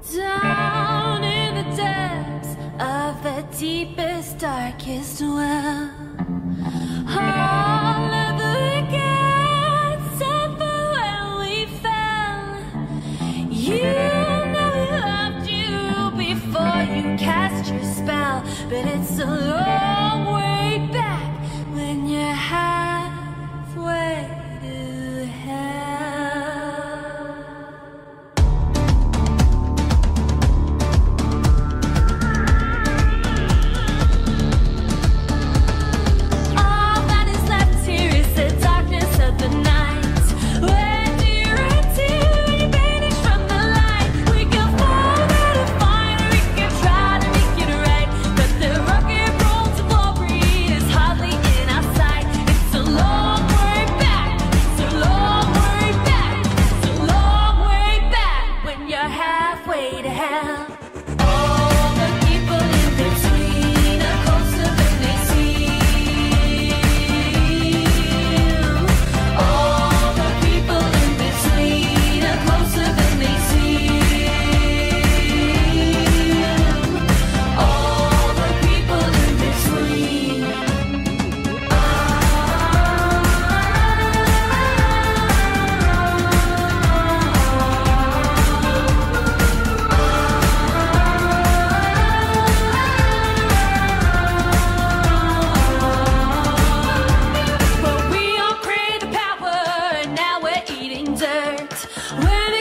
Down in the depths of the deepest, darkest well. All of the wicked suffer when we fell. You know we loved you before you cast your spell, but it's a so way to hell. When